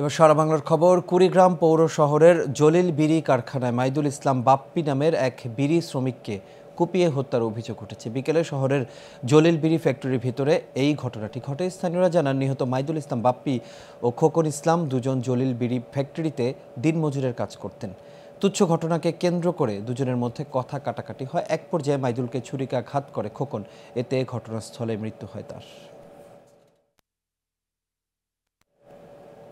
এবার সারা বাংলার খবর, কুড়িগ্রাম পৌর শহরের জলিল বিড়ি কারখানায় মাইদুল ইসলাম বাপ্পি নামের এক বিড়ি শ্রমিককে কুপিয়ে হত্যার অভিযোগ উঠেছে। বিকেলে শহরের জলিল বিড়ি ফ্যাক্টরির ভিতরে এই ঘটনাটি ঘটে। স্থানীয়রা জানান, নিহত মাইদুল ইসলাম বাপ্পি ও খোকন ইসলাম দুজন জলিল বিড়ি ফ্যাক্টরিতে দিনমজুরের কাজ করতেন। তুচ্ছ ঘটনাকে কেন্দ্র করে দুজনের মধ্যে কথা কাটাকাটি হয়। এক পর্যায়ে মাইদুলকে ছুরিকাঘাত করে খোকন। এতে ঘটনাস্থলে মৃত্যু হয় তার।